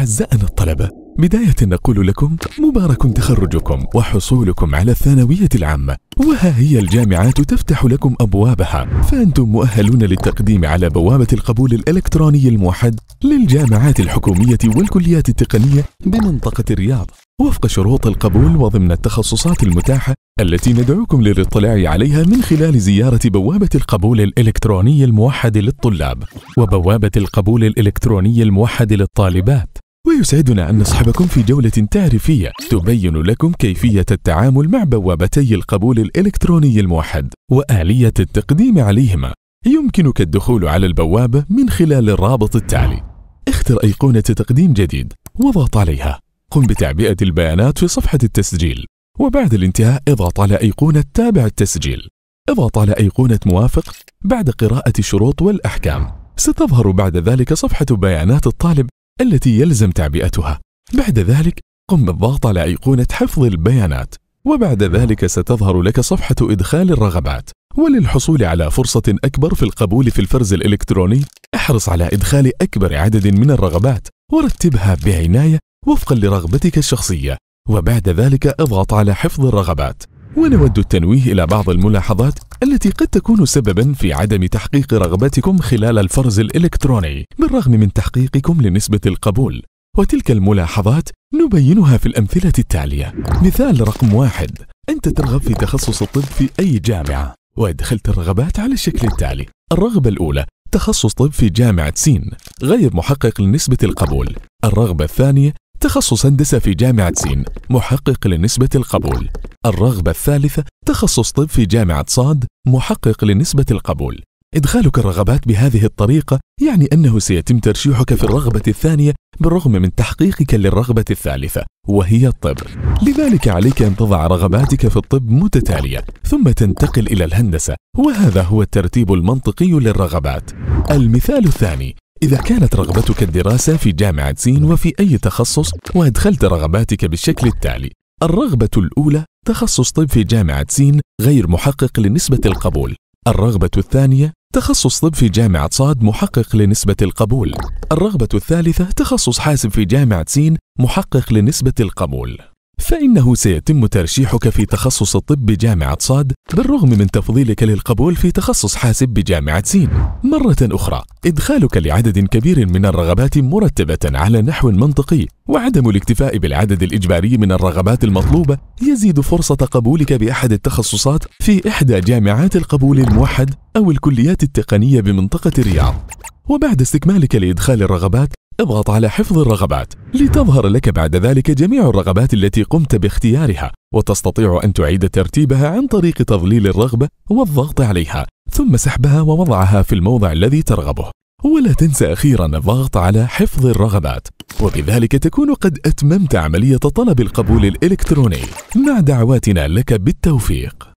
أعزائنا الطلبة بداية نقول لكم مبارك تخرجكم وحصولكم على الثانوية العامة وها هي الجامعات تفتح لكم أبوابها. فأنتم مؤهلون للتقديم على بوابة القبول الإلكتروني الموحد للجامعات الحكومية والكليات التقنية بمنطقة الرياض. وفق شروط القبول وضمن التخصصات المتاحة التي ندعوكم للاطلاع عليها من خلال زيارة بوابة القبول الإلكتروني الموحد للطلاب وبوابة القبول الإلكتروني الموحد للطالبات. ويسعدنا أن نصحبكم في جولة تعريفية تبين لكم كيفية التعامل مع بوابتي القبول الإلكتروني الموحد وآلية التقديم عليهما. يمكنك الدخول على البوابة من خلال الرابط التالي. اختر أيقونة تقديم جديد واضغط عليها. قم بتعبئة البيانات في صفحة التسجيل وبعد الانتهاء اضغط على أيقونة تابع التسجيل. اضغط على أيقونة موافق بعد قراءة الشروط والأحكام. ستظهر بعد ذلك صفحة بيانات الطالب التي يلزم تعبئتها. بعد ذلك قم بالضغط على أيقونة حفظ البيانات وبعد ذلك ستظهر لك صفحة إدخال الرغبات. وللحصول على فرصة أكبر في القبول في الفرز الإلكتروني احرص على إدخال أكبر عدد من الرغبات ورتبها بعناية وفقا لرغبتك الشخصية. وبعد ذلك اضغط على حفظ الرغبات. ونود التنويه إلى بعض الملاحظات التي قد تكون سببا في عدم تحقيق رغبتكم خلال الفرز الإلكتروني. بالرغم من تحقيقكم لنسبة القبول وتلك الملاحظات نبينها في الأمثلة التالية. مثال رقم واحد أنت ترغب في تخصص الطب في أي جامعة وأدخلت الرغبات على الشكل التالي. الرغبة الأولى تخصص طب في جامعة سين غير محقق لنسبة القبول. الرغبة الثانية تخصص هندسة في جامعة سين محقق لنسبة القبول. الرغبة الثالثة تخصص طب في جامعة صاد محقق لنسبة القبول. إدخالك الرغبات بهذه الطريقة يعني أنه سيتم ترشيحك في الرغبة الثانية بالرغم من تحقيقك للرغبة الثالثة وهي الطب. لذلك عليك أن تضع رغباتك في الطب متتالية ثم تنتقل إلى الهندسة وهذا هو الترتيب المنطقي للرغبات. المثال الثاني إذا كانت رغبتك الدراسة في جامعة سين وفي أي تخصص وأدخلت رغباتك بالشكل التالي. الرغبة الأولى تخصص طب في جامعة سين غير محقق لنسبة القبول. الرغبة الثانية تخصص طب في جامعة صاد محقق لنسبة القبول. الرغبة الثالثة تخصص حاسب في جامعة سين محقق لنسبة القبول. فإنه سيتم ترشيحك في تخصص الطب بجامعة صاد بالرغم من تفضيلك للقبول في تخصص حاسب بجامعة سين. مرة أخرى، إدخالك لعدد كبير من الرغبات مرتبة على نحو منطقي، وعدم الاكتفاء بالعدد الإجباري من الرغبات المطلوبة يزيد فرصة قبولك بأحد التخصصات في إحدى جامعات القبول الموحد أو الكليات التقنية بمنطقة الرياض. وبعد استكمالك لإدخال الرغبات اضغط على حفظ الرغبات لتظهر لك بعد ذلك جميع الرغبات التي قمت باختيارها وتستطيع أن تعيد ترتيبها عن طريق تظليل الرغبة والضغط عليها ثم سحبها ووضعها في الموضع الذي ترغبه. ولا تنسى أخيرا الضغط على حفظ الرغبات. وبذلك تكون قد أتممت عملية طلب القبول الإلكتروني. مع دعواتنا لك بالتوفيق.